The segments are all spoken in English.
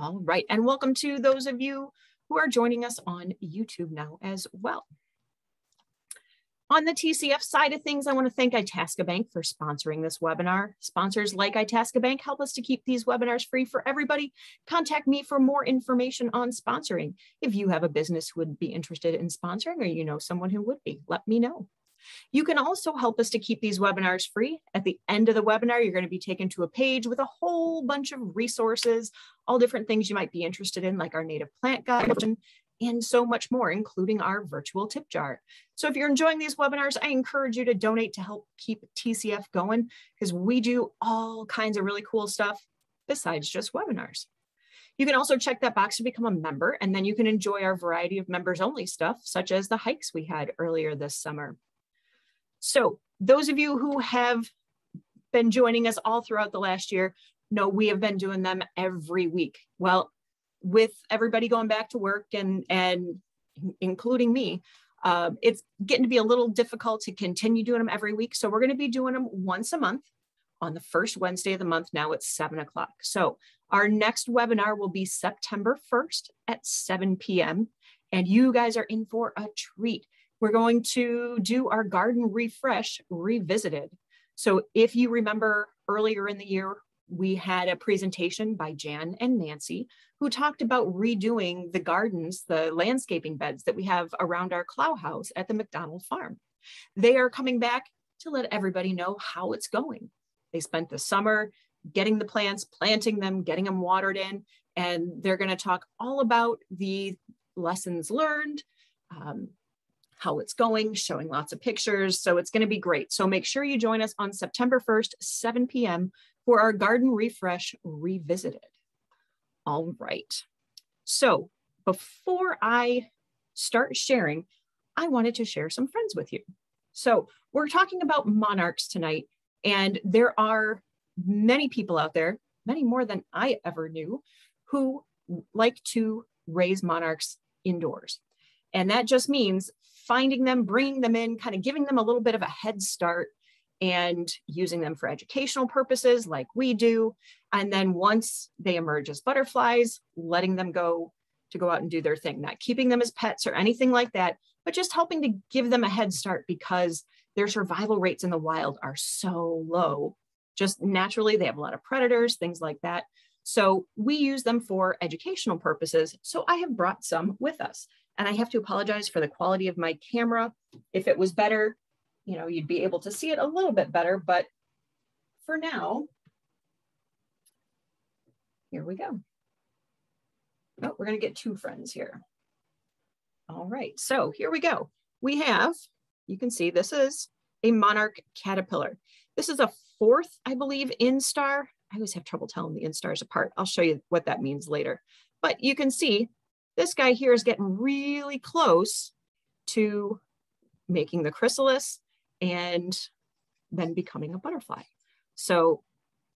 All right, and welcome to those of you who are joining us on YouTube now as well. On the TCF side of things, I want to thank Itasca Bank for sponsoring this webinar. Sponsors like Itasca Bank help us to keep these webinars free for everybody. Contact me for more information on sponsoring. If you have a business who would be interested in sponsoring or you know someone who would be, let me know. You can also help us to keep these webinars free. At the end of the webinar, you're going to be taken to a page with a whole bunch of resources, all different things you might be interested in, like our native plant guide and so much more, including our virtual tip jar. So if you're enjoying these webinars, I encourage you to donate to help keep TCF going because we do all kinds of really cool stuff besides just webinars. You can also check that box to become a member, and then you can enjoy our variety of members only stuff, such as the hikes we had earlier this summer. So those of you who have been joining us all throughout the last year know we have been doing them every week. Well, with everybody going back to work and and including me, uh, it's getting to be a little difficult to continue doing them every week. So we're going to be doing them once a month on the first Wednesday of the month. Now it's seven o'clock. So our next webinar will be September 1st at 7 p.m. And you guys are in for a treat. We're going to do our garden refresh revisited. So if you remember earlier in the year, we had a presentation by Jan and Nancy who talked about redoing the gardens, the landscaping beds that we have around our clow house at the McDonald farm. They are coming back to let everybody know how it's going. They spent the summer getting the plants, planting them, getting them watered in, and they're going to talk all about the lessons learned, um, how it's going, showing lots of pictures. So it's going to be great. So make sure you join us on September 1st, 7 p.m. for our garden refresh revisited. All right. So before I start sharing, I wanted to share some friends with you. So we're talking about monarchs tonight, and there are many people out there, many more than I ever knew, who like to raise monarchs indoors. And that just means finding them, bringing them in, kind of giving them a little bit of a head start and using them for educational purposes like we do. And then once they emerge as butterflies, letting them go to go out and do their thing, not keeping them as pets or anything like that, but just helping to give them a head start because their survival rates in the wild are so low. Just naturally, they have a lot of predators, things like that. So we use them for educational purposes. So I have brought some with us. And I have to apologize for the quality of my camera. If it was better, you know, you'd be able to see it a little bit better, but for now, here we go. Oh, we're gonna get two friends here. All right, so here we go. We have, you can see this is a monarch caterpillar. This is a fourth, I believe, instar. I always have trouble telling the instars apart. I'll show you what that means later. But you can see this guy here is getting really close to making the chrysalis and then becoming a butterfly. So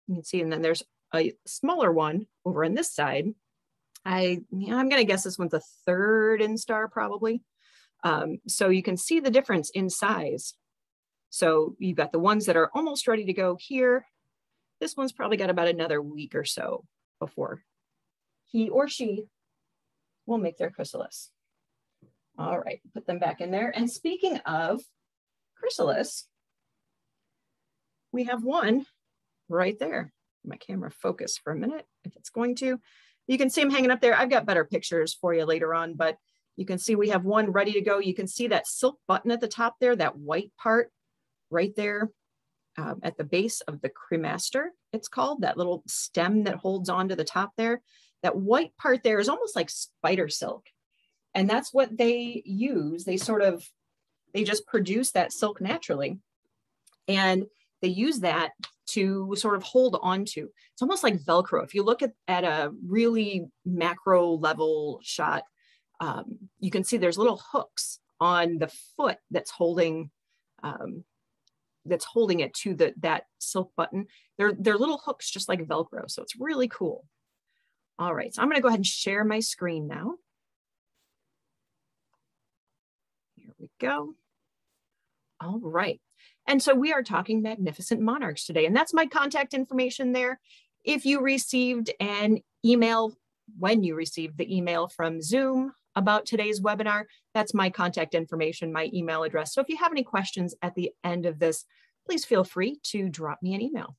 you can see, and then there's a smaller one over on this side. I, I'm gonna guess this one's a third instar probably. Um, so you can see the difference in size. So you've got the ones that are almost ready to go here. This one's probably got about another week or so before he or she will make their chrysalis. All right, put them back in there. And speaking of chrysalis, we have one right there. My camera focus for a minute, if it's going to. You can see them hanging up there. I've got better pictures for you later on, but you can see we have one ready to go. You can see that silk button at the top there, that white part right there um, at the base of the cremaster, it's called, that little stem that holds on to the top there. That white part there is almost like spider silk. And that's what they use. They sort of, they just produce that silk naturally. And they use that to sort of hold on to. It's almost like Velcro. If you look at, at a really macro level shot, um, you can see there's little hooks on the foot that's holding um, that's holding it to the that silk button. They're, they're little hooks just like Velcro. So it's really cool. All right, so I'm gonna go ahead and share my screen now. Here we go. All right, and so we are talking magnificent monarchs today, and that's my contact information there. If you received an email when you received the email from Zoom about today's webinar. That's my contact information, my email address. So if you have any questions at the end of this, please feel free to drop me an email.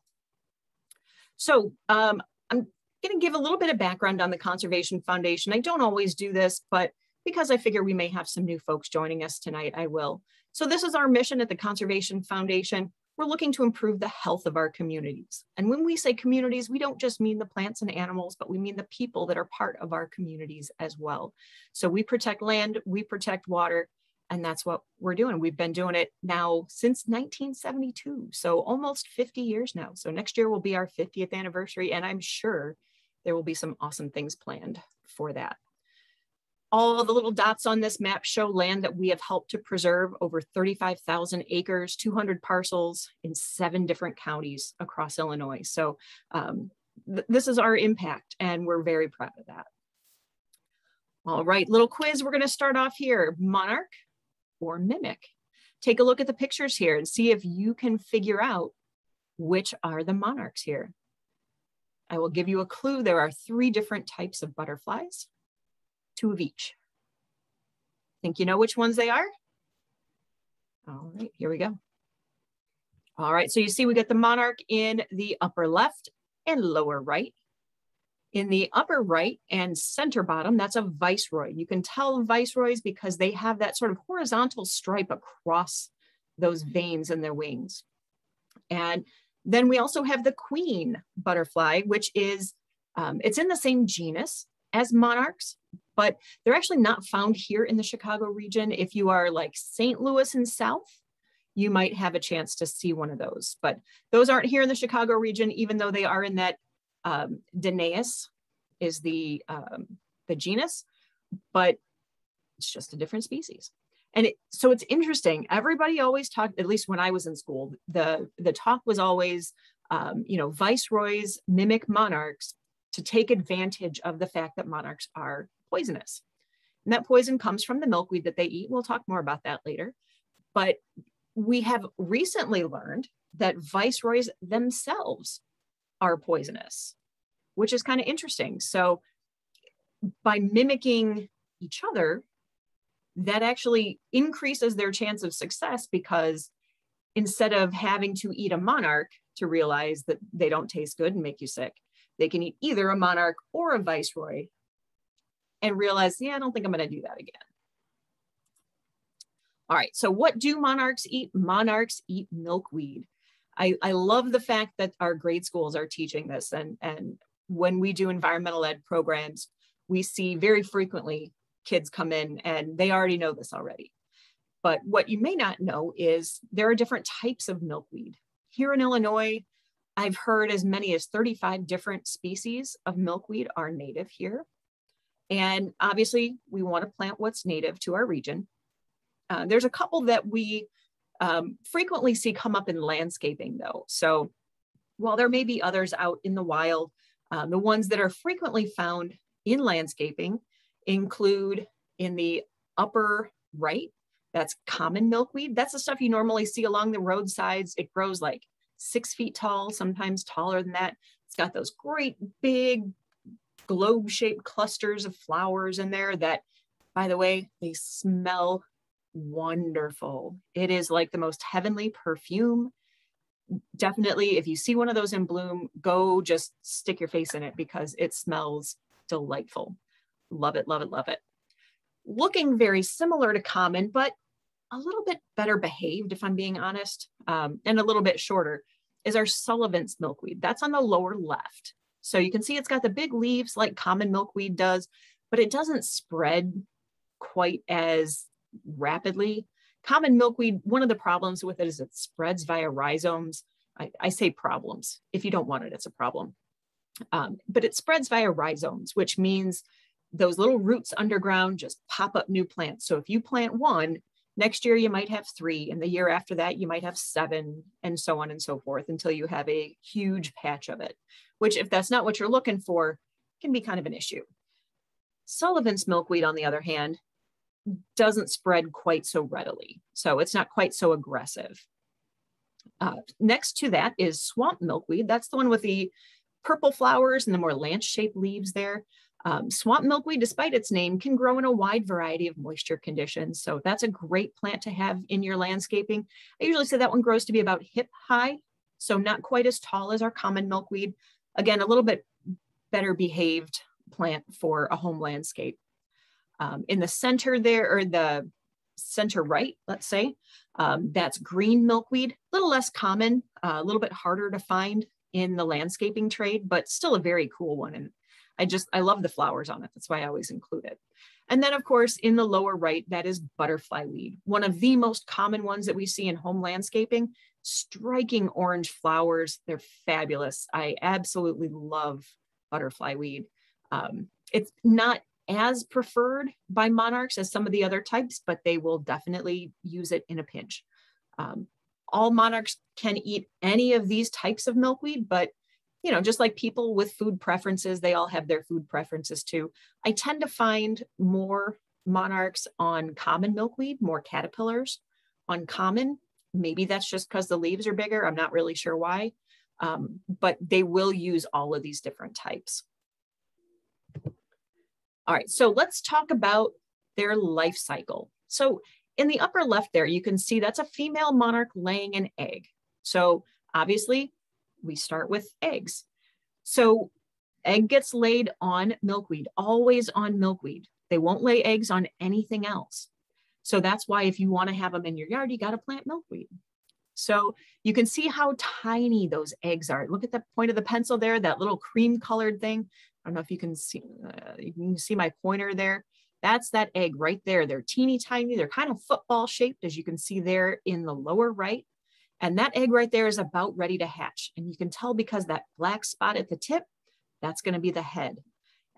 So um, going to give a little bit of background on the Conservation Foundation. I don't always do this, but because I figure we may have some new folks joining us tonight, I will. So this is our mission at the Conservation Foundation. We're looking to improve the health of our communities. And when we say communities, we don't just mean the plants and animals, but we mean the people that are part of our communities as well. So we protect land, we protect water, and that's what we're doing. We've been doing it now since 1972, so almost 50 years now. So next year will be our 50th anniversary, and I'm sure there will be some awesome things planned for that. All the little dots on this map show land that we have helped to preserve over 35,000 acres, 200 parcels in seven different counties across Illinois. So um, th this is our impact and we're very proud of that. All right, little quiz. We're gonna start off here. Monarch or mimic? Take a look at the pictures here and see if you can figure out which are the monarchs here. I will give you a clue. There are three different types of butterflies two of each. Think you know which ones they are? All right, here we go. All right, so you see we get the monarch in the upper left and lower right. In the upper right and center bottom, that's a viceroy. You can tell viceroys because they have that sort of horizontal stripe across those veins in their wings. And then we also have the queen butterfly, which is, um, it's in the same genus as monarchs, but they're actually not found here in the Chicago region. If you are like St. Louis and South, you might have a chance to see one of those. But those aren't here in the Chicago region, even though they are in that um, Danaus is the, um, the genus, but it's just a different species. And it, so it's interesting. Everybody always talked, at least when I was in school, the, the talk was always, um, you know, viceroys mimic monarchs to take advantage of the fact that monarchs are poisonous. And that poison comes from the milkweed that they eat. We'll talk more about that later. But we have recently learned that viceroys themselves are poisonous, which is kind of interesting. So by mimicking each other, that actually increases their chance of success because instead of having to eat a monarch to realize that they don't taste good and make you sick, they can eat either a monarch or a viceroy and realize, yeah, I don't think I'm going to do that again. All right, so what do monarchs eat? Monarchs eat milkweed. I, I love the fact that our grade schools are teaching this. And, and when we do environmental ed programs, we see very frequently kids come in and they already know this already. But what you may not know is there are different types of milkweed. Here in Illinois, I've heard as many as 35 different species of milkweed are native here. And obviously, we want to plant what's native to our region. Uh, there's a couple that we um, frequently see come up in landscaping, though. So while there may be others out in the wild, um, the ones that are frequently found in landscaping include in the upper right, that's common milkweed. That's the stuff you normally see along the roadsides. It grows like six feet tall, sometimes taller than that. It's got those great big globe shaped clusters of flowers in there that, by the way, they smell wonderful. It is like the most heavenly perfume. Definitely, if you see one of those in bloom, go just stick your face in it because it smells delightful. Love it, love it, love it. Looking very similar to common, but a little bit better behaved, if I'm being honest, um, and a little bit shorter, is our Sullivan's milkweed. That's on the lower left. So you can see it's got the big leaves like common milkweed does, but it doesn't spread quite as rapidly. Common milkweed, one of the problems with it is it spreads via rhizomes. I, I say problems. If you don't want it, it's a problem. Um, but it spreads via rhizomes, which means those little roots underground just pop up new plants. So if you plant one, next year you might have three, and the year after that you might have seven, and so on and so forth until you have a huge patch of it which if that's not what you're looking for, can be kind of an issue. Sullivan's milkweed, on the other hand, doesn't spread quite so readily. So it's not quite so aggressive. Uh, next to that is swamp milkweed. That's the one with the purple flowers and the more lance-shaped leaves there. Um, swamp milkweed, despite its name, can grow in a wide variety of moisture conditions. So that's a great plant to have in your landscaping. I usually say that one grows to be about hip high, so not quite as tall as our common milkweed. Again, a little bit better behaved plant for a home landscape. Um, in the center there, or the center right, let's say, um, that's green milkweed, a little less common, uh, a little bit harder to find in the landscaping trade, but still a very cool one. And I just, I love the flowers on it. That's why I always include it. And then of course, in the lower right, that is butterfly weed, one of the most common ones that we see in home landscaping, striking orange flowers. They're fabulous. I absolutely love butterfly weed. Um, it's not as preferred by monarchs as some of the other types, but they will definitely use it in a pinch. Um, all monarchs can eat any of these types of milkweed, but you know, just like people with food preferences, they all have their food preferences too. I tend to find more monarchs on common milkweed, more caterpillars on common. Maybe that's just because the leaves are bigger. I'm not really sure why, um, but they will use all of these different types. All right, so let's talk about their life cycle. So in the upper left there, you can see that's a female monarch laying an egg. So obviously we start with eggs. So egg gets laid on milkweed, always on milkweed. They won't lay eggs on anything else. So that's why if you want to have them in your yard, you got to plant milkweed. So you can see how tiny those eggs are. Look at the point of the pencil there, that little cream colored thing. I don't know if you can see, uh, you can see my pointer there. That's that egg right there. They're teeny tiny. They're kind of football shaped as you can see there in the lower right. And that egg right there is about ready to hatch. And you can tell because that black spot at the tip, that's gonna be the head.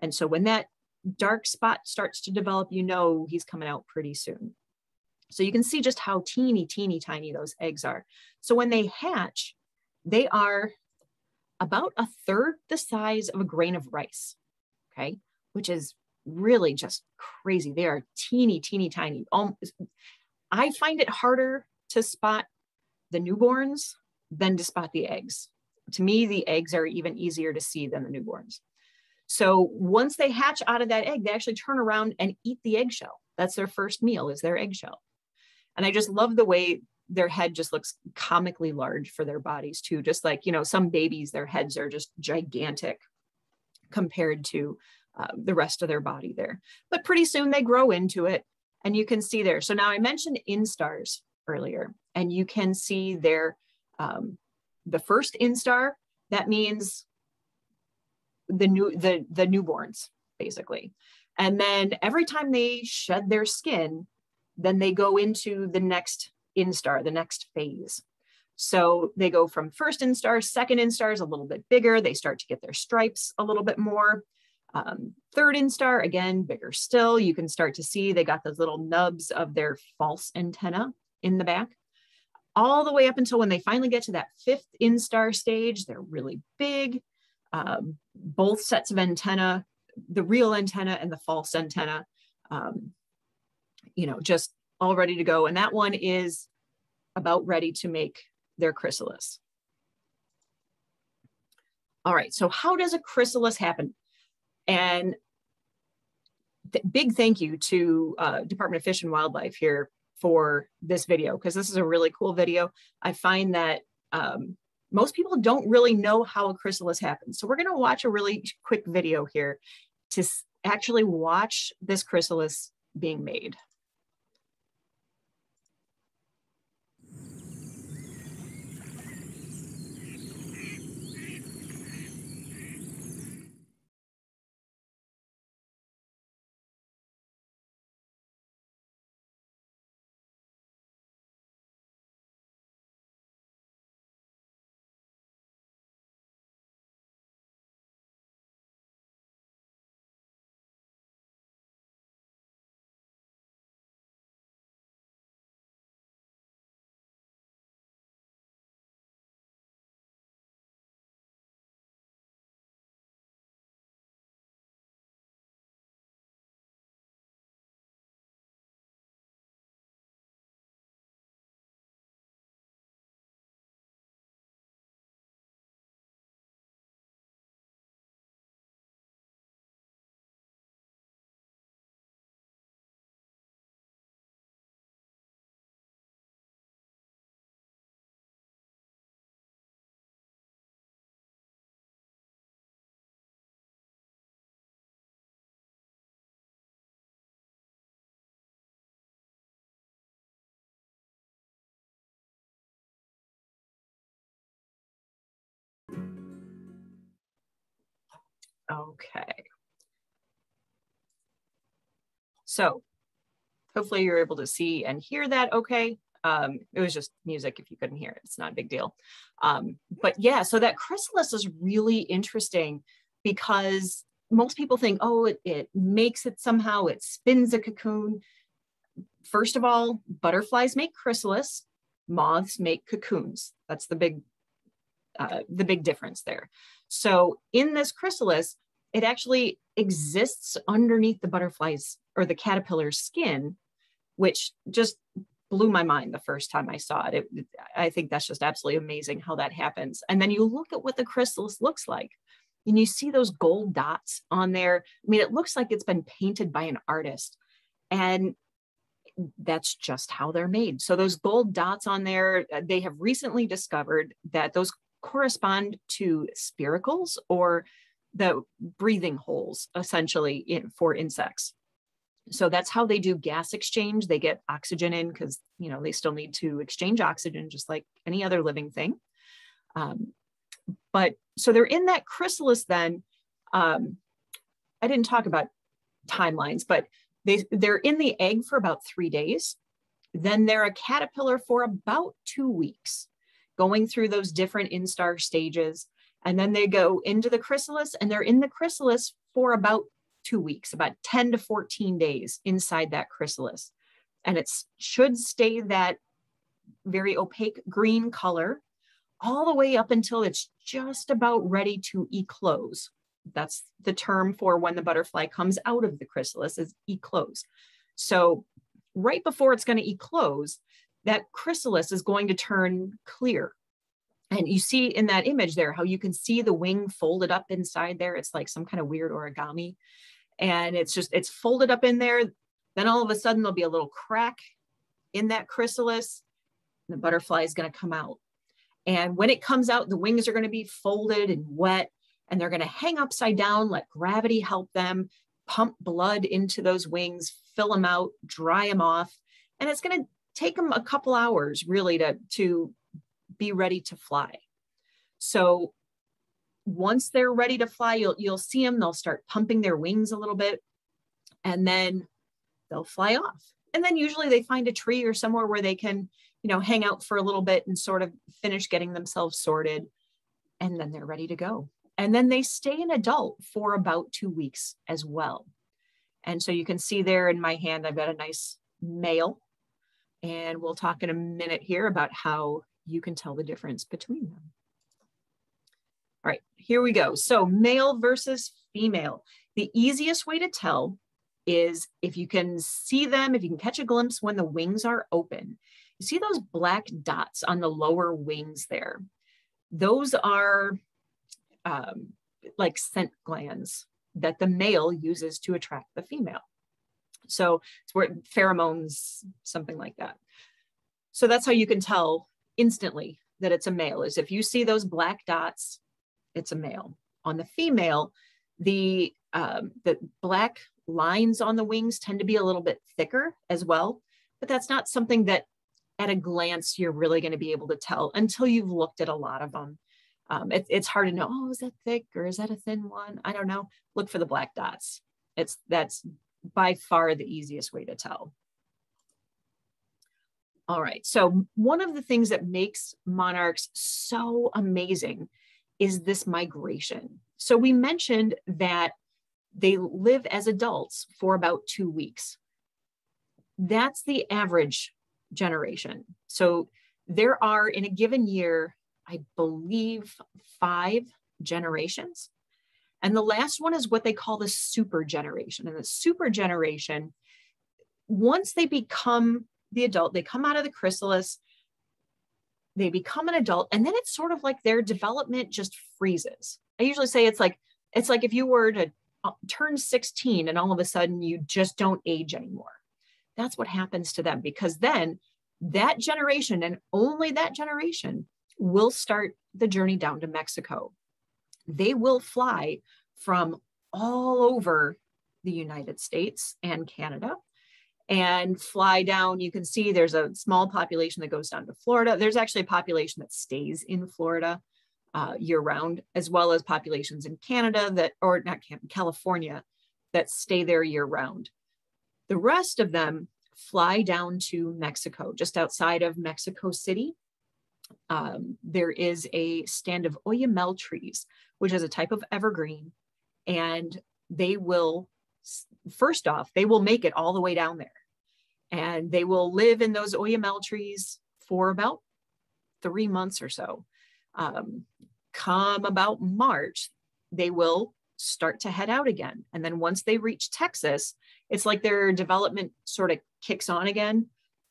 And so when that dark spot starts to develop, you know he's coming out pretty soon. So you can see just how teeny, teeny, tiny those eggs are. So when they hatch, they are about a third the size of a grain of rice, okay? Which is really just crazy. They are teeny, teeny, tiny. Um, I find it harder to spot the newborns than to spot the eggs. To me, the eggs are even easier to see than the newborns. So once they hatch out of that egg, they actually turn around and eat the eggshell. That's their first meal is their eggshell. And I just love the way their head just looks comically large for their bodies too. Just like, you know, some babies, their heads are just gigantic compared to uh, the rest of their body there. But pretty soon they grow into it and you can see there. So now I mentioned instars earlier. And you can see there um, the first instar that means the new the the newborns basically. And then every time they shed their skin then they go into the next instar the next phase. So they go from first instar second instar is a little bit bigger. They start to get their stripes a little bit more. Um, third instar again bigger still. You can start to see they got those little nubs of their false antenna in the back all the way up until when they finally get to that fifth instar stage. They're really big. Um, both sets of antenna, the real antenna and the false antenna, um, you know, just all ready to go. And that one is about ready to make their chrysalis. All right, so how does a chrysalis happen? And th big thank you to uh, Department of Fish and Wildlife here for this video because this is a really cool video. I find that um, most people don't really know how a chrysalis happens. So we're going to watch a really quick video here to actually watch this chrysalis being made. Okay. So hopefully you're able to see and hear that okay. Um, it was just music if you couldn't hear it, it's not a big deal. Um, but yeah, so that chrysalis is really interesting because most people think, oh, it, it makes it somehow, it spins a cocoon. First of all, butterflies make chrysalis, moths make cocoons. That's the big, uh, the big difference there. So in this chrysalis, it actually exists underneath the butterfly's or the caterpillar's skin, which just blew my mind the first time I saw it. it. I think that's just absolutely amazing how that happens. And then you look at what the chrysalis looks like and you see those gold dots on there. I mean, it looks like it's been painted by an artist. And that's just how they're made. So those gold dots on there, uh, they have recently discovered that those correspond to spiracles or the breathing holes essentially in, for insects. So that's how they do gas exchange. They get oxygen in because you know they still need to exchange oxygen just like any other living thing. Um, but so they're in that chrysalis then. Um, I didn't talk about timelines, but they, they're in the egg for about three days. Then they're a caterpillar for about two weeks, going through those different instar stages. And then they go into the chrysalis and they're in the chrysalis for about two weeks, about 10 to 14 days inside that chrysalis. And it should stay that very opaque green color all the way up until it's just about ready to eclose. That's the term for when the butterfly comes out of the chrysalis is eclose. So right before it's going to eclose, that chrysalis is going to turn clear. And you see in that image there how you can see the wing folded up inside there. It's like some kind of weird origami. And it's just, it's folded up in there. Then all of a sudden there'll be a little crack in that chrysalis. the butterfly is going to come out. And when it comes out, the wings are going to be folded and wet, and they're going to hang upside down, let gravity help them pump blood into those wings, fill them out, dry them off. And it's going to take them a couple hours really to, to be ready to fly. So once they're ready to fly, you'll, you'll see them, they'll start pumping their wings a little bit, and then they'll fly off. And then usually they find a tree or somewhere where they can you know, hang out for a little bit and sort of finish getting themselves sorted. And then they're ready to go. And then they stay an adult for about two weeks as well. And so you can see there in my hand, I've got a nice male. And we'll talk in a minute here about how you can tell the difference between them. All right, here we go. So male versus female. The easiest way to tell is if you can see them, if you can catch a glimpse when the wings are open. You see those black dots on the lower wings there? Those are um, like scent glands that the male uses to attract the female. So it's where pheromones, something like that. So that's how you can tell instantly that it's a male is if you see those black dots, it's a male. On the female, the um, the black lines on the wings tend to be a little bit thicker as well, but that's not something that at a glance you're really going to be able to tell until you've looked at a lot of them. Um, it, it's hard to know, oh, is that thick or is that a thin one? I don't know. Look for the black dots. It's that's by far the easiest way to tell. All right, so one of the things that makes monarchs so amazing is this migration. So we mentioned that they live as adults for about two weeks. That's the average generation. So there are in a given year, I believe, five generations. And the last one is what they call the super generation. And the super generation, once they become the adult, they come out of the chrysalis, they become an adult, and then it's sort of like their development just freezes. I usually say it's like it's like if you were to uh, turn 16 and all of a sudden you just don't age anymore that's what happens to them because then that generation and only that generation will start the journey down to Mexico. They will fly from all over the United States and Canada and fly down. You can see there's a small population that goes down to Florida. There's actually a population that stays in Florida. uh, year round, as well as populations in Canada that, or not California, that stay there year round. The rest of them fly down to Mexico, just outside of Mexico City. Um, there is a stand of oyamel trees, which is a type of evergreen, and they will, first off, they will make it all the way down there. And they will live in those oyamel trees for about three months or so. Um, come about March, they will start to head out again. And then once they reach Texas, it's like their development sort of kicks on again.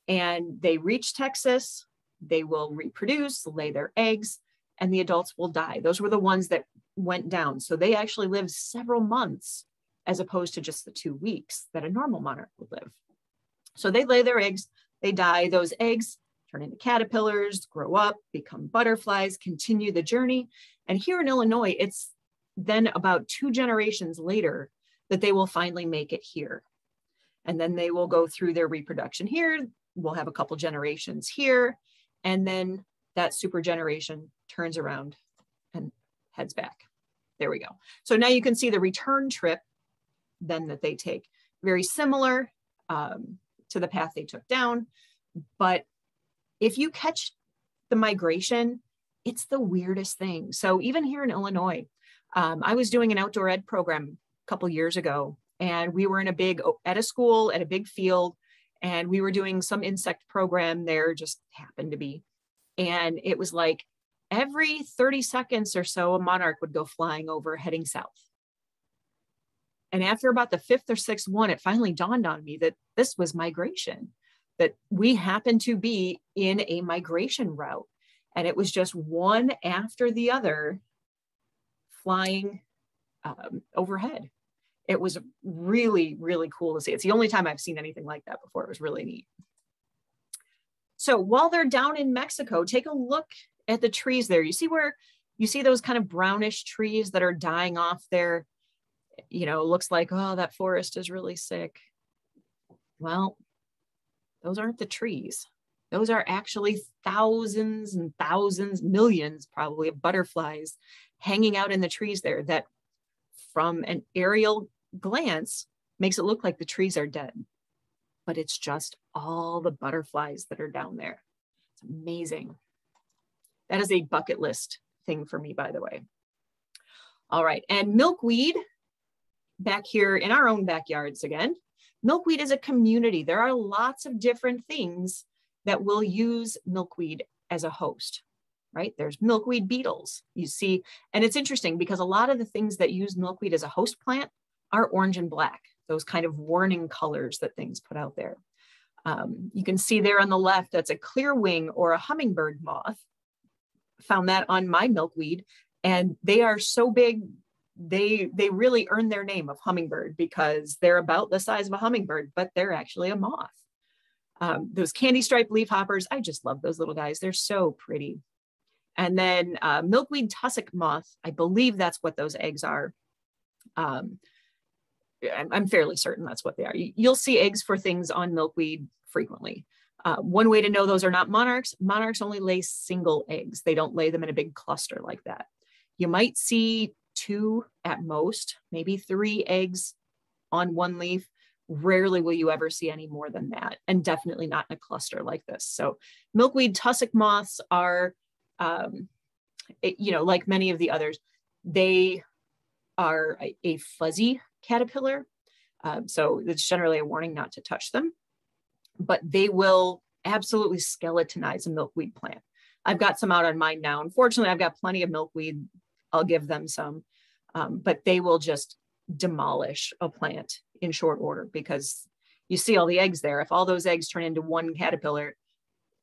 And they reach Texas, they will reproduce, lay their eggs, and the adults will die. Those were the ones that went down. So they actually live several months as opposed to just the two weeks that a normal monarch would live. So they lay their eggs, they die. Those eggs turn into caterpillars, grow up, become butterflies, continue the journey. And here in Illinois, it's then about two generations later that they will finally make it here. And then they will go through their reproduction here. We'll have a couple generations here. And then that super generation turns around and heads back. There we go. So now you can see the return trip then that they take. Very similar um, to the path they took down. But if you catch the migration, it's the weirdest thing. So even here in Illinois, um, I was doing an outdoor ed program a couple years ago, and we were in a big at a school at a big field, and we were doing some insect program there. Just happened to be, and it was like every 30 seconds or so, a monarch would go flying over, heading south. And after about the fifth or sixth one, it finally dawned on me that this was migration, that we happened to be in a migration route. And it was just one after the other flying um, overhead. It was really, really cool to see. It's the only time I've seen anything like that before. It was really neat. So while they're down in Mexico, take a look at the trees there. You see where you see those kind of brownish trees that are dying off there. You know, looks like, oh, that forest is really sick. Well, those aren't the trees. Those are actually thousands and thousands, millions probably of butterflies hanging out in the trees there that from an aerial glance makes it look like the trees are dead. But it's just all the butterflies that are down there. It's amazing. That is a bucket list thing for me, by the way. All right, and milkweed back here in our own backyards again. Milkweed is a community. There are lots of different things that will use milkweed as a host right? There's milkweed beetles you see. And it's interesting because a lot of the things that use milkweed as a host plant are orange and black, those kind of warning colors that things put out there. Um, you can see there on the left, that's a clear wing or a hummingbird moth. Found that on my milkweed. And they are so big, they, they really earn their name of hummingbird because they're about the size of a hummingbird, but they're actually a moth. Um, those candy stripe leaf hoppers, I just love those little guys. They're so pretty. And then uh, milkweed tussock moth, I believe that's what those eggs are. Um, I'm, I'm, fairly certain that's what they are. You'll see eggs for things on milkweed frequently. Uh, one way to know those are not monarchs, monarchs only lay single eggs. They don't lay them in a big cluster like that. You might see two at most, maybe three eggs on one leaf. Rarely will you ever see any more than that, and definitely not in a cluster like this. So milkweed tussock moths are um, it, you know, like many of the others, they are a, a fuzzy caterpillar. Um, so it's generally a warning not to touch them, but they will absolutely skeletonize a milkweed plant. I've got some out on mine now. Unfortunately, I've got plenty of milkweed. I'll give them some, um, but they will just demolish a plant in short order because you see all the eggs there. If all those eggs turn into one caterpillar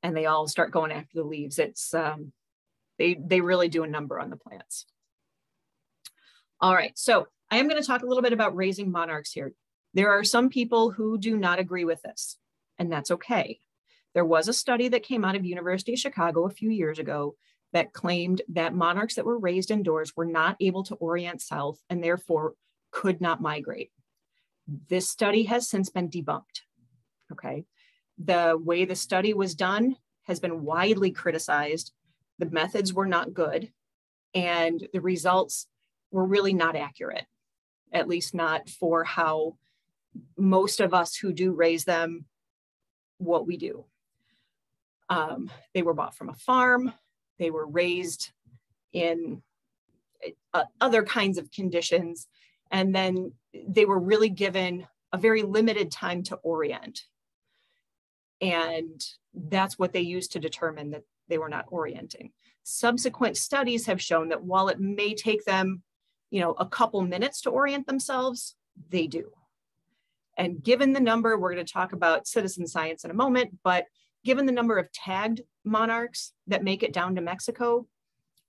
and they all start going after the leaves, it's um, they, they really do a number on the plants. All right, so I am gonna talk a little bit about raising monarchs here. There are some people who do not agree with this, and that's okay. There was a study that came out of University of Chicago a few years ago that claimed that monarchs that were raised indoors were not able to orient south and therefore could not migrate. This study has since been debunked, okay? The way the study was done has been widely criticized the methods were not good. and the results were really not accurate, at least not for how most of us who do raise them, what we do. Um, they were bought from a farm. They were raised in uh, other kinds of conditions. And then they were really given a very limited time to orient. And that's what they used to determine that they were not orienting. Subsequent studies have shown that while it may take them, you know, a couple minutes to orient themselves, they do. And given the number, we're going to talk about citizen science in a moment, but given the number of tagged monarchs that make it down to Mexico,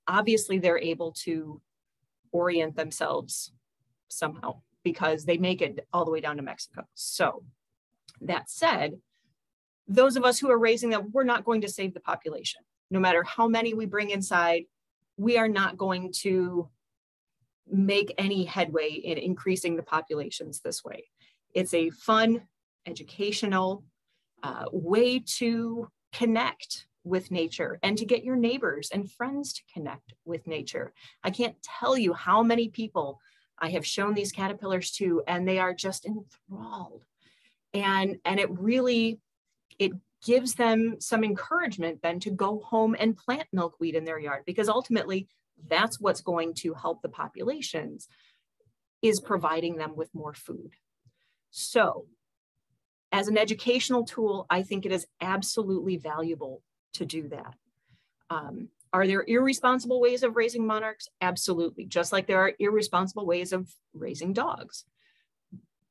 obviously they're able to orient themselves somehow because they make it all the way down to Mexico. So that said, those of us who are raising them, we're not going to save the population. No matter how many we bring inside, we are not going to make any headway in increasing the populations this way. It's a fun, educational uh, way to connect with nature and to get your neighbors and friends to connect with nature. I can't tell you how many people I have shown these caterpillars to, and they are just enthralled. And, and it really, it gives them some encouragement then to go home and plant milkweed in their yard because ultimately that's what's going to help the populations is providing them with more food. So as an educational tool, I think it is absolutely valuable to do that. Um, are there irresponsible ways of raising monarchs? Absolutely, just like there are irresponsible ways of raising dogs.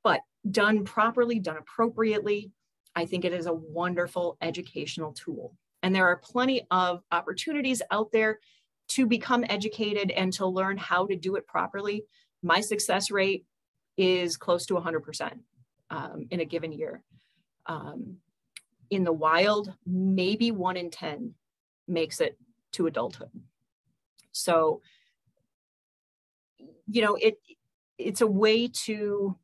But done properly, done appropriately, I think it is a wonderful educational tool. And there are plenty of opportunities out there to become educated and to learn how to do it properly. My success rate is close to 100% um, in a given year. Um, in the wild, maybe one in 10 makes it to adulthood. So, you know, it it's a way to,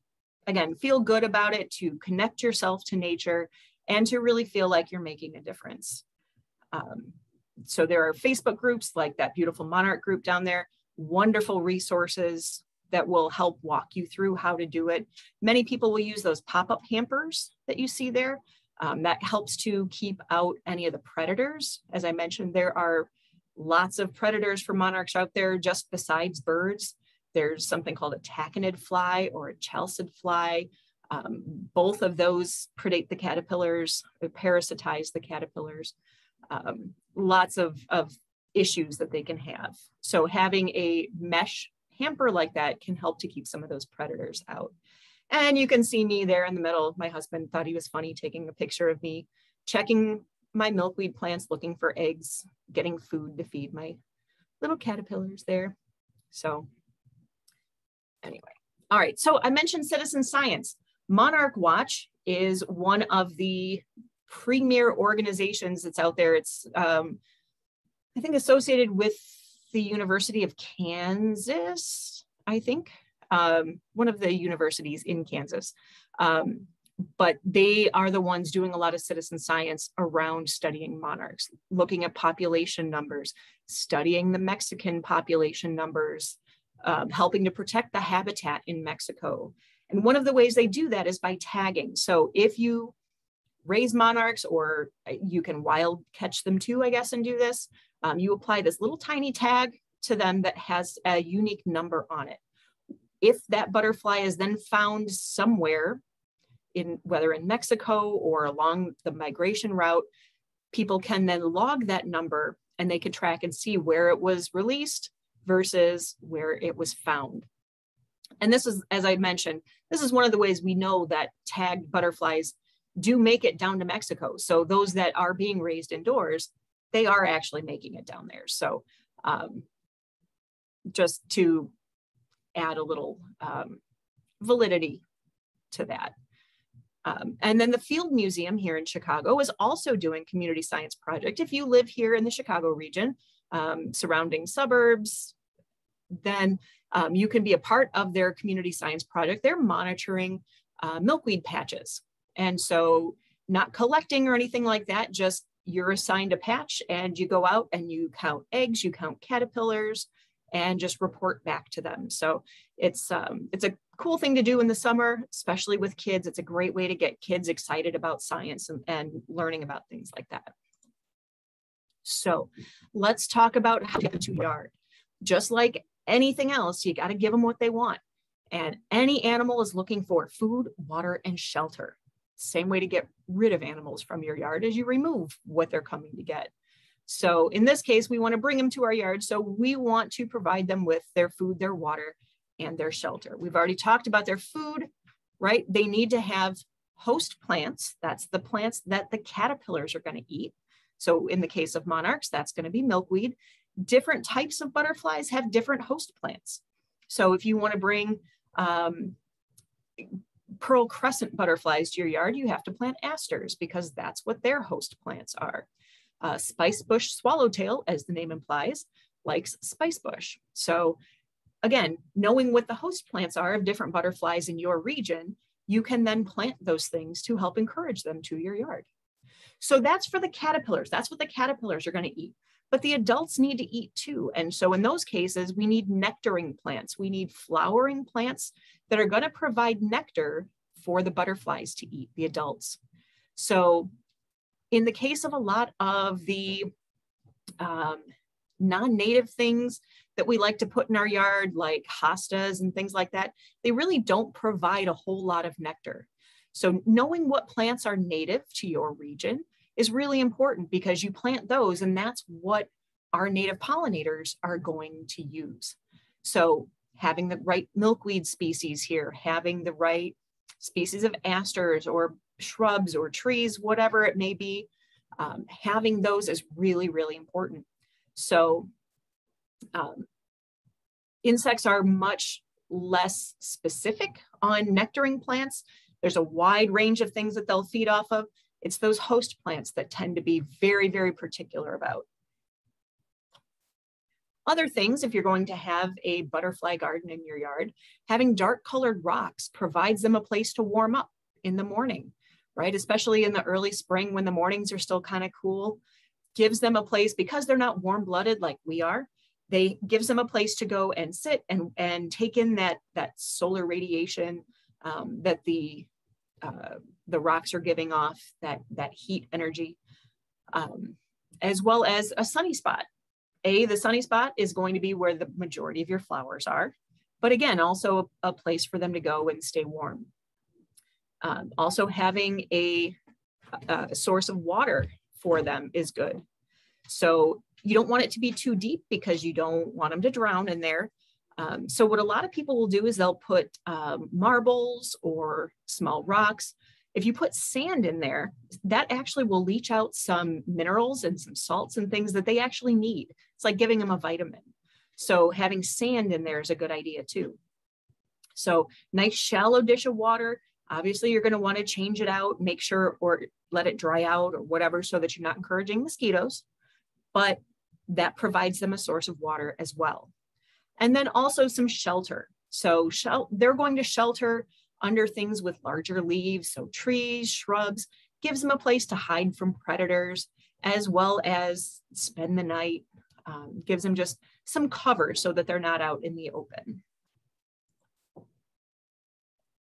again, feel good about it, to connect yourself to nature, and to really feel like you're making a difference. Um, so there are Facebook groups like that beautiful monarch group down there, wonderful resources that will help walk you through how to do it. Many people will use those pop-up hampers that you see there. Um, that helps to keep out any of the predators. As I mentioned, there are lots of predators for monarchs out there just besides birds. There's something called a tachinid fly or a chalcid fly. Um, both of those predate the caterpillars, parasitize the caterpillars. Um, lots of, of issues that they can have. So having a mesh hamper like that can help to keep some of those predators out. And you can see me there in the middle. My husband thought he was funny taking a picture of me checking my milkweed plants, looking for eggs, getting food to feed my little caterpillars there. So anyway, all right. So I mentioned citizen science. Monarch Watch is one of the premier organizations that's out there. It's, um, I think, associated with the University of Kansas, I think, um, one of the universities in Kansas. Um, but they are the ones doing a lot of citizen science around studying monarchs, looking at population numbers, studying the Mexican population numbers, um, helping to protect the habitat in Mexico. And one of the ways they do that is by tagging. So if you raise monarchs or uh, you can wild catch them too, I guess, and do this, um, you apply this little tiny tag to them that has a unique number on it. If that butterfly is then found somewhere in whether in Mexico or along the migration route, people can then log that number and they can track and see where it was released versus where it was found. And this is, as I mentioned, this is one of the ways we know that tagged butterflies do make it down to Mexico. So those that are being raised indoors, they are actually making it down there. So um, just to add a little um, validity to that. Um, and then the Field Museum here in Chicago is also doing community science project. If you live here in the Chicago region, um, surrounding suburbs, then um, you can be a part of their community science project. They're monitoring uh, milkweed patches. And so not collecting or anything like that, just you're assigned a patch and you go out and you count eggs, you count caterpillars, and just report back to them. So it's um, it's a cool thing to do in the summer, especially with kids. It's a great way to get kids excited about science and, and learning about things like that. So let's talk about how to get to yard. Just like anything else, you got to give them what they want. And any animal is looking for food, water, and shelter. Same way to get rid of animals from your yard as you remove what they're coming to get. So in this case, we want to bring them to our yard. So we want to provide them with their food, their water, and their shelter. We've already talked about their food, right? They need to have host plants. That's the plants that the caterpillars are going to eat. So in the case of monarchs, that's going to be milkweed. Different types of butterflies have different host plants. So if you want to bring um, pearl crescent butterflies to your yard, you have to plant asters because that's what their host plants are. Uh, spice bush swallowtail, as the name implies, likes spice bush. So again, knowing what the host plants are of different butterflies in your region, you can then plant those things to help encourage them to your yard. So that's for the caterpillars. That's what the caterpillars are going to eat. But the adults need to eat too. And so in those cases, we need nectaring plants. We need flowering plants that are going to provide nectar for the butterflies to eat, the adults. So in the case of a lot of the um, non-native things that we like to put in our yard, like hostas and things like that, they really don't provide a whole lot of nectar. So knowing what plants are native to your region is really important because you plant those and that's what our native pollinators are going to use. So having the right milkweed species here, having the right species of asters or shrubs or trees, whatever it may be, um, having those is really, really important. So um, insects are much less specific on nectaring plants. There's a wide range of things that they'll feed off of. It's those host plants that tend to be very, very particular about. Other things, if you're going to have a butterfly garden in your yard, having dark colored rocks provides them a place to warm up in the morning, right? Especially in the early spring when the mornings are still kind of cool gives them a place because they're not warm blooded like we are they gives them a place to go and sit and and take in that that solar radiation um, that the uh, the rocks are giving off that that heat energy um, as well as a sunny spot a the sunny spot is going to be where the majority of your flowers are but again also a, a place for them to go and stay warm um, also having a, a source of water for them is good. So you don't want it to be too deep because you don't want them to drown in there. Um, so what a lot of people will do is they'll put um, marbles or small rocks. If you put sand in there, that actually will leach out some minerals and some salts and things that they actually need. It's like giving them a vitamin. So having sand in there is a good idea too. So nice shallow dish of water. Obviously, you're going to want to change it out, make sure or let it dry out or whatever so that you're not encouraging mosquitoes. But that provides them a source of water as well. And then also some shelter. So shel- they're going to shelter under things with larger leaves, so trees, shrubs, gives them a place to hide from predators, as well as spend the night, um, gives them just some cover so that they're not out in the open.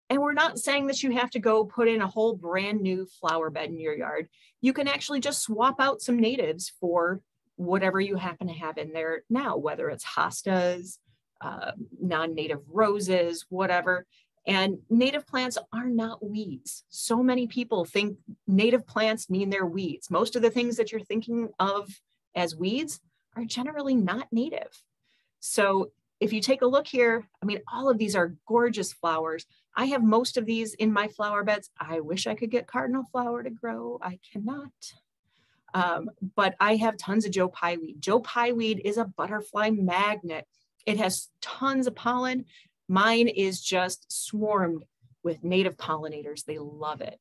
And we're not saying that you have to go put in a whole brand new flower bed in your yard. You can actually just swap out some natives for whatever you happen to have in there now, whether it's hostas, uh, non-native roses, whatever. And native plants are not weeds. So many people think native plants mean they're weeds. Most of the things that you're thinking of as weeds are generally not native. So if you take a look here, I mean, all of these are gorgeous flowers. I have most of these in my flower beds. I wish I could get cardinal flower to grow. I cannot. Um, but I have tons of Joe Pye weed. Joe Pye weed is a butterfly magnet. It has tons of pollen. Mine is just swarmed with native pollinators. They love it.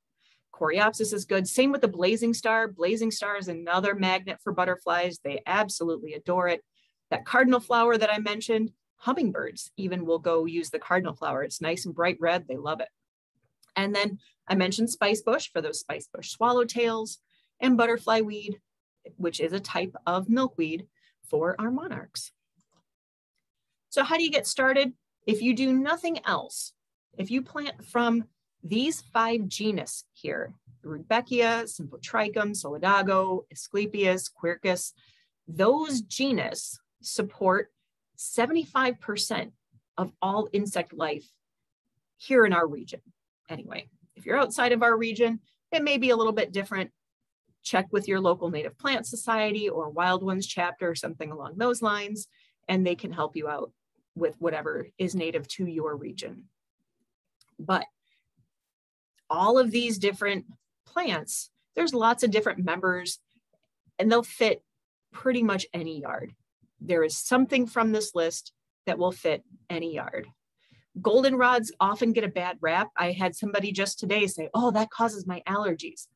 Coreopsis is good. Same with the blazing star. Blazing star is another magnet for butterflies. They absolutely adore it. That cardinal flower that I mentioned, hummingbirds even will go use the cardinal flower. It's nice and bright red. They love it. And then I mentioned spice bush for those spice bush swallowtails and butterfly weed, which is a type of milkweed for our monarchs. So how do you get started? If you do nothing else, if you plant from these five genus here, Rudbeckia, Symphyotrichum, Solidago, Asclepias, Quercus, those genus support 75% of all insect life here in our region. Anyway, if you're outside of our region, it may be a little bit different. Check with your local native plant society or wild ones chapter or something along those lines, and they can help you out with whatever is native to your region. But all of these different plants, there's lots of different members and they'll fit pretty much any yard. There is something from this list that will fit any yard. Goldenrods often get a bad rap. I had somebody just today say, oh, that causes my allergies.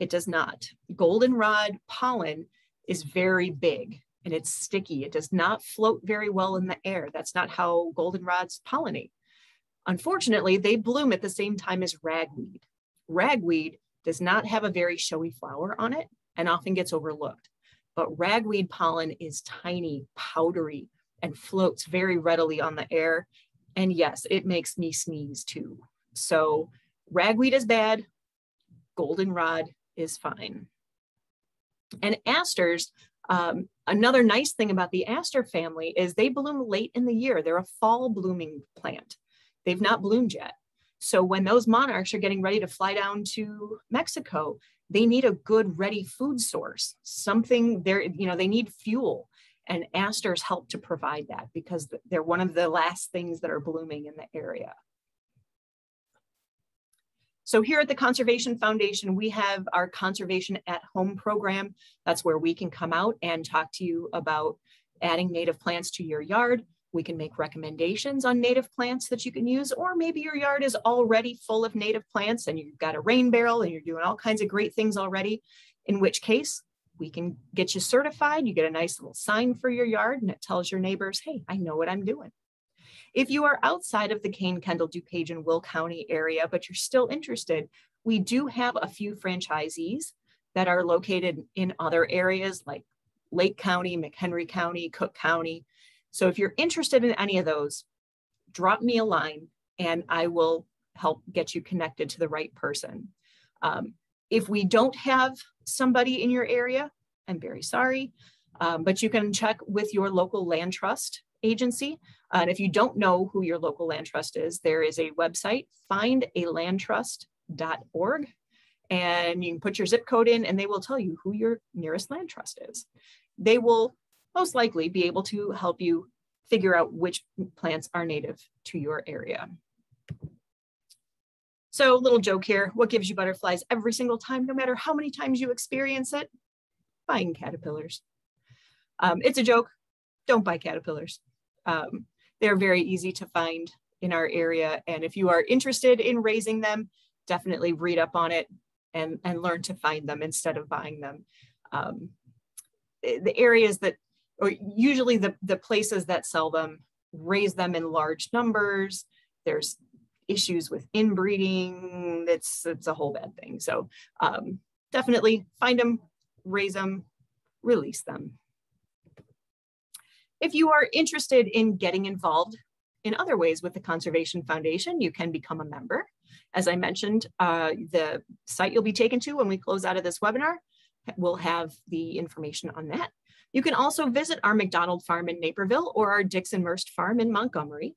It does not. Goldenrod pollen is very big and it's sticky. It does not float very well in the air. That's not how goldenrods pollinate. Unfortunately, they bloom at the same time as ragweed. Ragweed does not have a very showy flower on it and often gets overlooked. But ragweed pollen is tiny, powdery, and floats very readily on the air. And yes, it makes me sneeze too. So ragweed is bad, goldenrod is fine. And asters, um, another nice thing about the aster family is they bloom late in the year. They're a fall blooming plant. They've not bloomed yet. So when those monarchs are getting ready to fly down to Mexico, they need a good ready food source, something there, you know, they need fuel. And asters help to provide that because they're one of the last things that are blooming in the area. So here at the Conservation Foundation, we have our Conservation at Home program. That's where we can come out and talk to you about adding native plants to your yard. We can make recommendations on native plants that you can use, or maybe your yard is already full of native plants and you've got a rain barrel and you're doing all kinds of great things already, in which case we can get you certified. You get a nice little sign for your yard and it tells your neighbors, hey, I know what I'm doing. If you are outside of the Kane, Kendall, DuPage, and Will County area, but you're still interested, we do have a few franchisees that are located in other areas like Lake County, McHenry County, Cook County, so if you're interested in any of those, drop me a line and I will help get you connected to the right person. Um, if we don't have somebody in your area, I'm very sorry, um, but you can check with your local land trust agency. Uh, and if you don't know who your local land trust is, there is a website, findalandtrust.org, and you can put your zip code in and they will tell you who your nearest land trust is. They will most likely be able to help you figure out which plants are native to your area. So little joke here, what gives you butterflies every single time, no matter how many times you experience it? Buying caterpillars. Um, it's a joke, don't buy caterpillars. Um, they're very easy to find in our area. And if you are interested in raising them, definitely read up on it and, and learn to find them instead of buying them. Um, the areas that or usually the, the places that sell them raise them in large numbers. There's issues with inbreeding. It's, it's a whole bad thing. So um, definitely find them, raise them, release them. If you are interested in getting involved in other ways with the Conservation Foundation, you can become a member. As I mentioned, uh, the site you'll be taken to when we close out of this webinar will have the information on that. You can also visit our McDonald farm in Naperville or our Dickson Murst farm in Montgomery.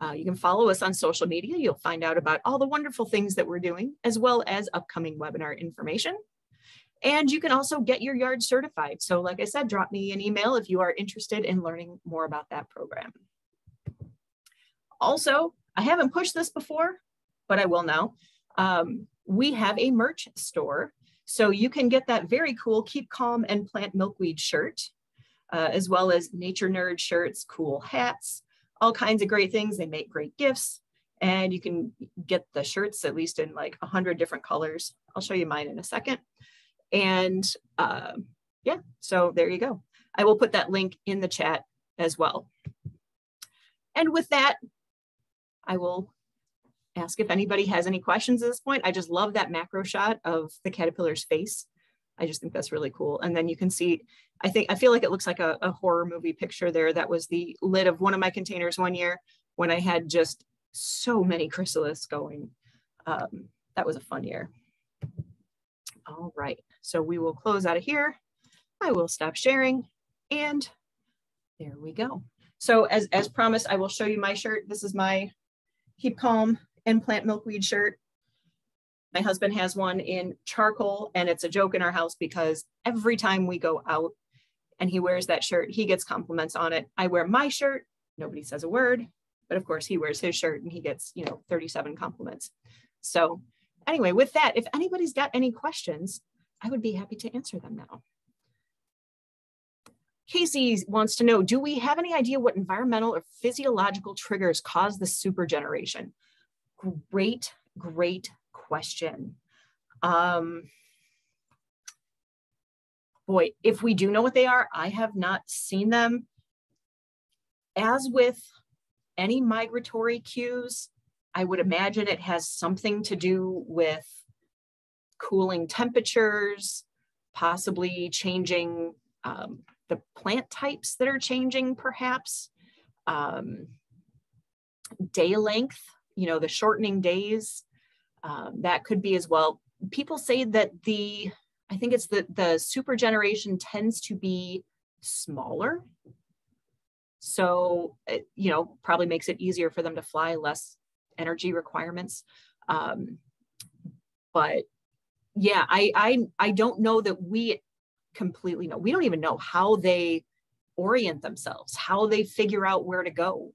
Uh, you can follow us on social media. You'll find out about all the wonderful things that we're doing, as well as upcoming webinar information. And you can also get your yard certified. So like I said, drop me an email if you are interested in learning more about that program. Also, I haven't pushed this before, but I will now. Um, we have a merch store so you can get that very cool Keep Calm and Plant Milkweed shirt, uh, as well as Nature Nerd shirts, cool hats, all kinds of great things. They make great gifts and you can get the shirts at least in like a hundred different colors. I'll show you mine in a second. And uh, yeah, so there you go. I will put that link in the chat as well. And with that, I will ask if anybody has any questions at this point. I just love that macro shot of the caterpillar's face. I just think that's really cool. And then you can see, I think, I feel like it looks like a, a horror movie picture there. That was the lid of one of my containers one year when I had just so many chrysalis going. Um, that was a fun year. All right, so we will close out of here. I will stop sharing and there we go. So as, as promised, I will show you my shirt. This is my Keep Calm and Plant Milkweed shirt. My husband has one in charcoal and it's a joke in our house because every time we go out and he wears that shirt, he gets compliments on it. I wear my shirt, nobody says a word, but of course he wears his shirt and he gets, you know, 37 compliments. So anyway, with that, if anybody's got any questions, I would be happy to answer them now. Casey wants to know, do we have any idea what environmental or physiological triggers cause the supergeneration? Great, great question. Um, boy, if we do know what they are, I have not seen them. As with any migratory cues, I would imagine it has something to do with cooling temperatures, possibly changing um, the plant types that are changing, perhaps. Um, day length, you know, the shortening days, um, that could be as well. People say that the, I think it's the, the super generation tends to be smaller. So, it, you know, probably makes it easier for them to fly, less energy requirements. Um, but yeah, I, I, I don't know that we completely know. We don't even know how they orient themselves, how they figure out where to go.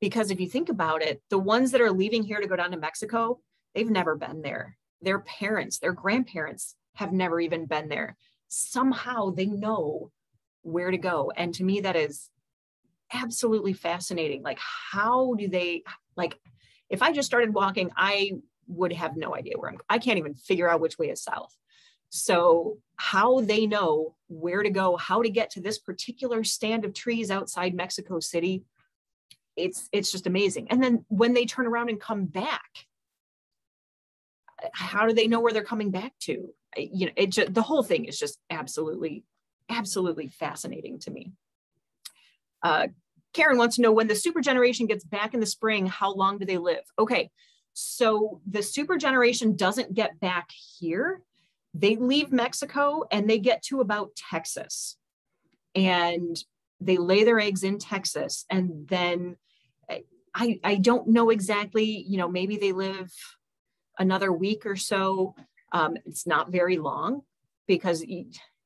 Because if you think about it, the ones that are leaving here to go down to Mexico, they've never been there. Their parents, their grandparents have never even been there. Somehow they know where to go. And to me, that is absolutely fascinating. Like, how do they, like, if I just started walking, I would have no idea where I'm, I can't even figure out which way is south. So, how they know where to go, how to get to this particular stand of trees outside Mexico City, it's it's just amazing. And then when they turn around and come back, how do they know where they're coming back to? You know, it just, the whole thing is just absolutely, absolutely fascinating to me. Uh, Karen wants to know when the super generation gets back in the spring, how long do they live? Okay, so the super generation doesn't get back here they leave Mexico and they get to about Texas and they lay their eggs in Texas. And then I, I don't know exactly, you know, maybe they live another week or so. Um, it's not very long because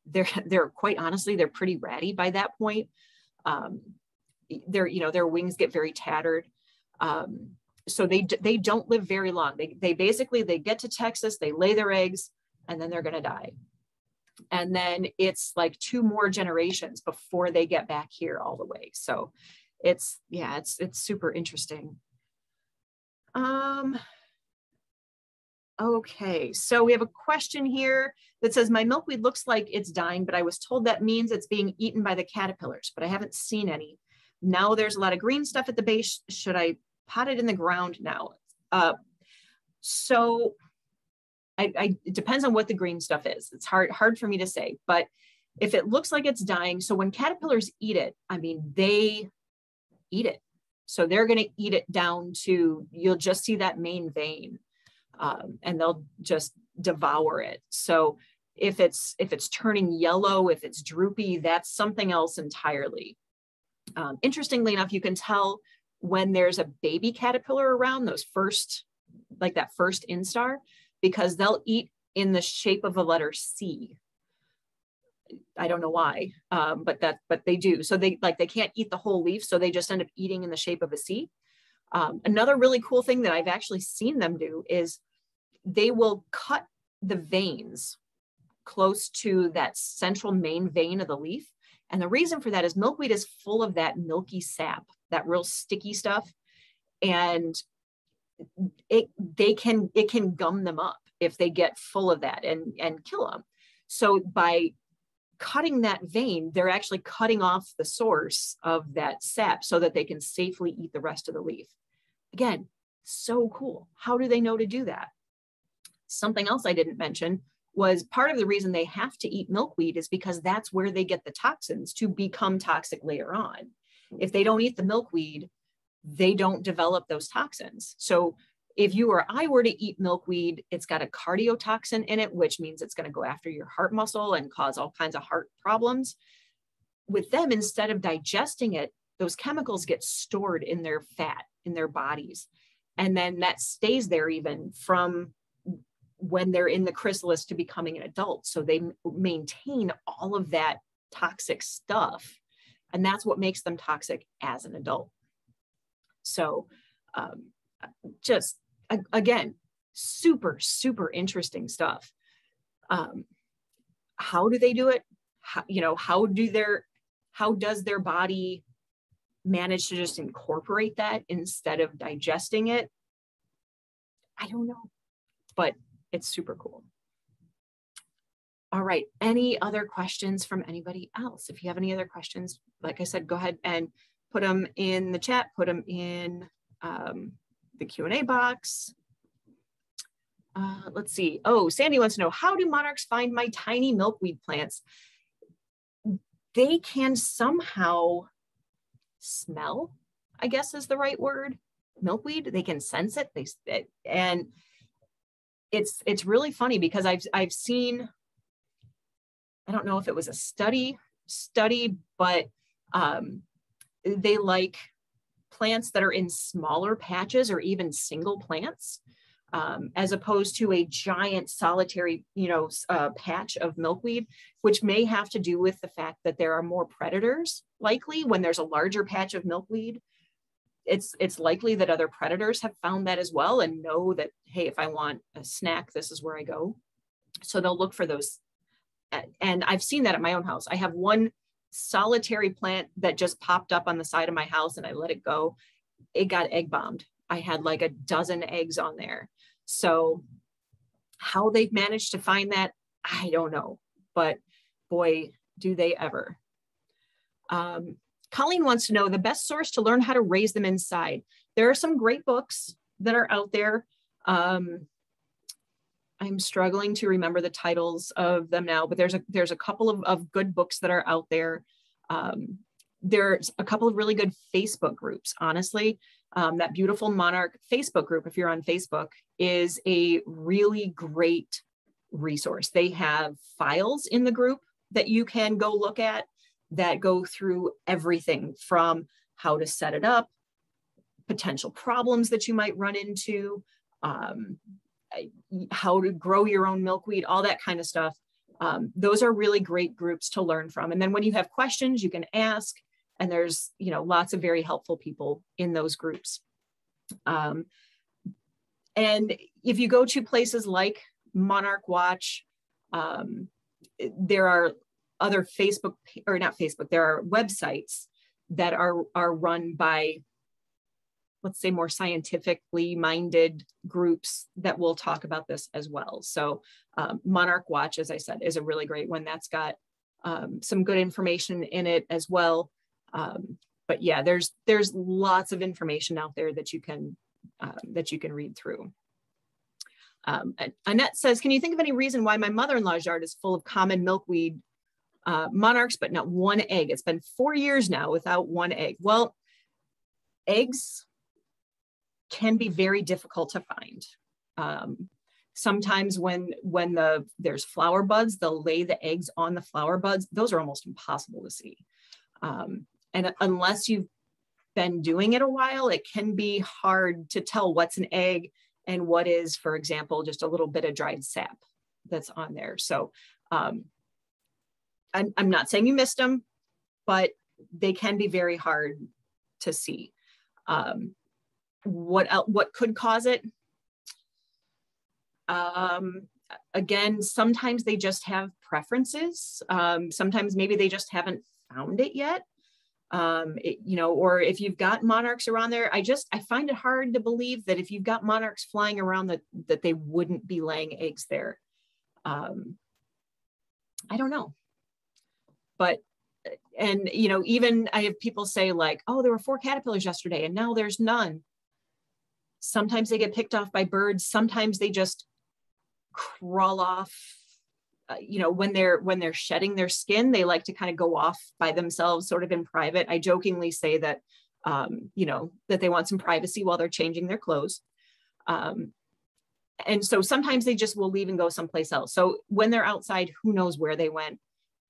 they're, they're quite honestly, they're pretty ratty by that point. Um, their, you know, their wings get very tattered. Um, so they, they don't live very long. They, they basically, they get to Texas, they lay their eggs, and then they're going to die. And then it's like two more generations before they get back here all the way. So it's, yeah, it's, it's super interesting. Um, okay, so we have a question here that says, my milkweed looks like it's dying, but I was told that means it's being eaten by the caterpillars, but I haven't seen any. Now there's a lot of green stuff at the base. Should I pot it in the ground now? Uh, so I, I, it depends on what the green stuff is. It's hard, hard for me to say, but if it looks like it's dying, so when caterpillars eat it, I mean, they eat it. So they're going to eat it down to, you'll just see that main vein um, and they'll just devour it. So if it's, if it's turning yellow, if it's droopy, that's something else entirely. Um, interestingly enough, you can tell when there's a baby caterpillar around those first, like that first instar, because they'll eat in the shape of a letter C. I don't know why, um, but that but they do. So they like they can't eat the whole leaf, so they just end up eating in the shape of a C. Um, another really cool thing that I've actually seen them do is they will cut the veins close to that central main vein of the leaf. And the reason for that is milkweed is full of that milky sap, that real sticky stuff. And it they can it can gum them up if they get full of that and and kill them so by cutting that vein they're actually cutting off the source of that sap so that they can safely eat the rest of the leaf again so cool how do they know to do that something else i didn't mention was part of the reason they have to eat milkweed is because that's where they get the toxins to become toxic later on. If they don't eat the milkweed, they don't develop those toxins. So if you or I were to eat milkweed, it's got a cardiotoxin in it, which means it's going to go after your heart muscle and cause all kinds of heart problems. With them, instead of digesting it, those chemicals get stored in their fat, in their bodies. And then that stays there even from when they're in the chrysalis to becoming an adult. So they maintain all of that toxic stuff. And that's what makes them toxic as an adult. So um, just again, super, super interesting stuff. Um, how do they do it? How, you know, how do their, how does their body manage to just incorporate that instead of digesting it? I don't know, but it's super cool. All right, any other questions from anybody else? If you have any other questions, like I said, go ahead and put them in the chat, put them in um, the Q&A box. Uh, let's see. Oh, Sandy wants to know, how do monarchs find my tiny milkweed plants? They can somehow smell, I guess is the right word, milkweed. They can sense it. They and it's it's really funny because I've I've seen. I don't know if it was a study study, but um, they like plants that are in smaller patches or even single plants, um, as opposed to a giant solitary, you know, uh, patch of milkweed, which may have to do with the fact that there are more predators likely when there's a larger patch of milkweed. It's, it's likely that other predators have found that as well and know that, hey, if I want a snack, this is where I go. So they'll look for those. And I've seen that at my own house. I have one solitary plant that just popped up on the side of my house and I let it go. It got egg bombed. I had like a dozen eggs on there. So how they've managed to find that, I don't know. But boy, do they ever. Um, Colleen wants to know the best source to learn how to raise them inside. There are some great books that are out there. Um, I'm struggling to remember the titles of them now, but there's a there's a couple of, of good books that are out there. Um, there's a couple of really good Facebook groups. Honestly, um, that beautiful monarch Facebook group, if you're on Facebook, is a really great resource. They have files in the group that you can go look at that go through everything from how to set it up, potential problems that you might run into, um, how to grow your own milkweed, all that kind of stuff. Um, those are really great groups to learn from. And then when you have questions, you can ask, and there's you know lots of very helpful people in those groups. Um, and if you go to places like Monarch Watch, um, there are other Facebook or not Facebook, there are websites that are are run by let's say more scientifically minded groups that will talk about this as well. So um, Monarch Watch, as I said, is a really great one. That's got um, some good information in it as well. Um, but yeah, there's there's lots of information out there that you can uh, that you can read through. Um, Annette says, can you think of any reason why my mother-in-law's yard is full of common milkweed uh, monarchs, but not one egg? It's been four years now without one egg. Well, eggs can be very difficult to find. Um, sometimes when when the there's flower buds, they'll lay the eggs on the flower buds. Those are almost impossible to see. Um, and unless you've been doing it a while, it can be hard to tell what's an egg and what is, for example, just a little bit of dried sap that's on there. So um, I'm, I'm not saying you missed them, but they can be very hard to see. Um, what else, what could cause it? Um, again, sometimes they just have preferences. Um, sometimes maybe they just haven't found it yet. Um, it, you know, or if you've got monarchs around there, I just, I find it hard to believe that if you've got monarchs flying around that, that they wouldn't be laying eggs there. Um, I don't know, but, and, you know, even I have people say like, oh, there were four caterpillars yesterday and now there's none. Sometimes they get picked off by birds. Sometimes they just crawl off uh, you know when they're when they're shedding their skin they like to kind of go off by themselves sort of in private. I jokingly say that um, you know that they want some privacy while they're changing their clothes. Um, and so sometimes they just will leave and go someplace else. So when they're outside who knows where they went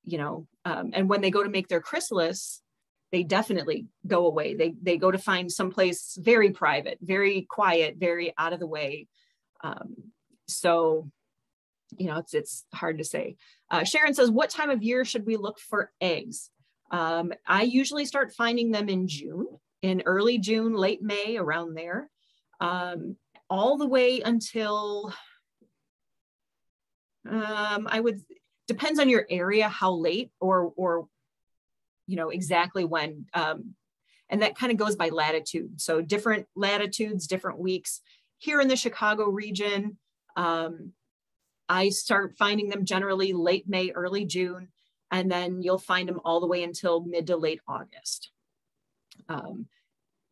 you know um, and when they go to make their chrysalis they definitely go away they they go to find someplace very private very quiet very out of the way um, so you know, it's, it's hard to say. Uh, Sharon says, what time of year should we look for eggs? Um, I usually start finding them in June, in early June, late May, around there, um, all the way until, um, I would, depends on your area, how late or, or, you know, exactly when, um, and that kind of goes by latitude. So different latitudes, different weeks. Here in the Chicago region, um, I start finding them generally late May, early June, and then you'll find them all the way until mid to late August. Um,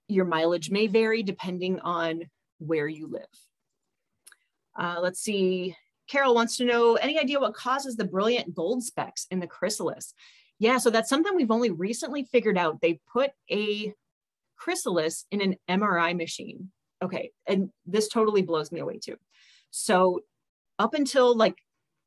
your mileage may vary depending on where you live. Uh, let's see, Carol wants to know, any idea what causes the brilliant gold specks in the chrysalis? Yeah, so that's something we've only recently figured out. They put a chrysalis in an MRI machine. Okay, and this totally blows me away too. So up until like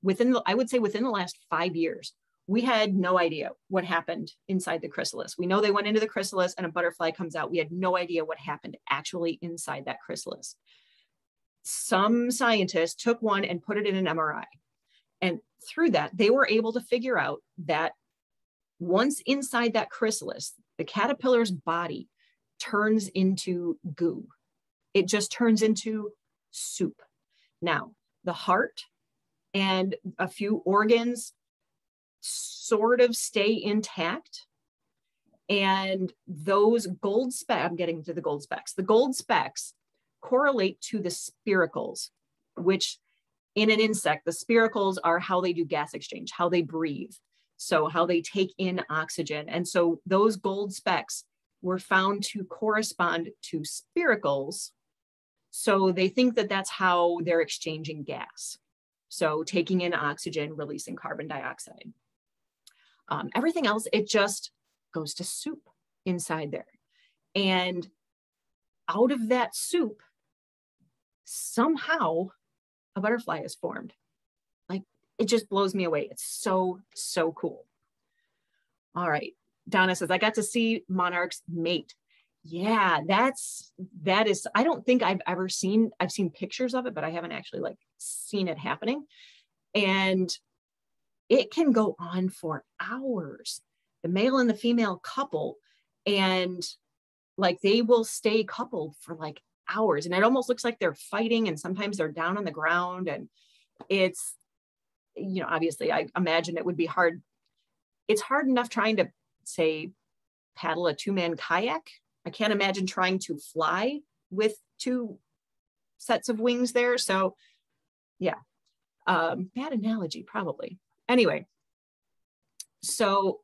within the, I would say within the last five years, we had no idea what happened inside the chrysalis. We know they went into the chrysalis and a butterfly comes out. We had no idea what happened actually inside that chrysalis. Some scientists took one and put it in an MRI. And through that, they were able to figure out that once inside that chrysalis, the caterpillar's body turns into goo. It just turns into soup. Now, the heart and a few organs sort of stay intact. And those gold specks, I'm getting to the gold specks, the gold specks correlate to the spiracles, which in an insect, the spiracles are how they do gas exchange, how they breathe. So, how they take in oxygen. And so, those gold specks were found to correspond to spiracles so they think that that's how they're exchanging gas. So taking in oxygen, releasing carbon dioxide. Um, everything else, it just goes to soup inside there. And out of that soup, somehow a butterfly is formed. It just blows me away. It's so, so cool. All right. Donna says, I got to see monarchs mate yeah that's that is i don't think i've ever seen i've seen pictures of it but i haven't actually like seen it happening and it can go on for hours the male and the female couple and like they will stay coupled for like hours and it almost looks like they're fighting and sometimes they're down on the ground and it's you know obviously i imagine it would be hard it's hard enough trying to say paddle a two-man kayak I can't imagine trying to fly with two sets of wings there. So yeah, um, bad analogy probably. Anyway, so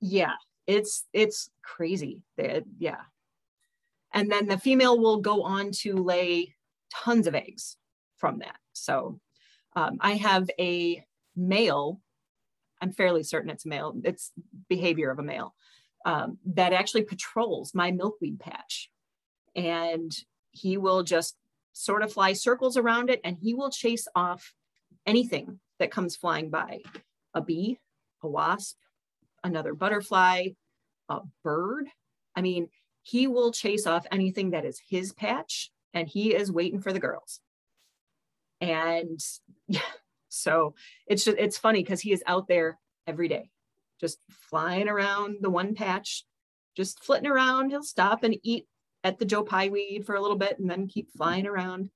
yeah, it's it's crazy. That yeah, and then the female will go on to lay tons of eggs from that. So um, I have a male. I'm fairly certain it's a male. It's behavior of a male um, that actually patrols my milkweed patch. And he will just sort of fly circles around it and he will chase off anything that comes flying by a bee, a wasp, another butterfly, a bird. I mean, he will chase off anything that is his patch and he is waiting for the girls. And yeah, so it's just, it's funny because he is out there every day just flying around the one patch, just flitting around. He'll stop and eat at the Joe Pye weed for a little bit and then keep flying around.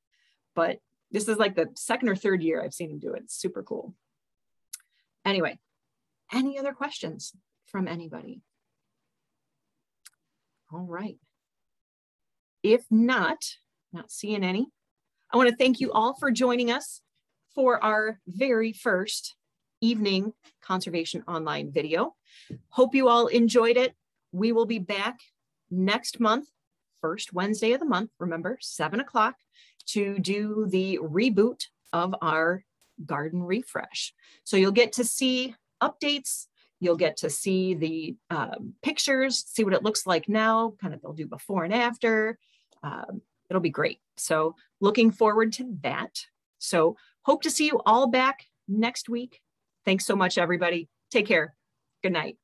But this is like the second or third year I've seen him do it. It's super cool. Anyway, any other questions from anybody? All right. If not, not seeing any, I want to thank you all for joining us for our very first evening conservation online video. Hope you all enjoyed it. We will be back next month, first Wednesday of the month, remember, seven o'clock, to do the reboot of our garden refresh. So you'll get to see updates. You'll get to see the um, pictures, see what it looks like now, kind of they'll do before and after. Um, it'll be great. So looking forward to that. So hope to see you all back next week. Thanks so much, everybody. Take care. Good night.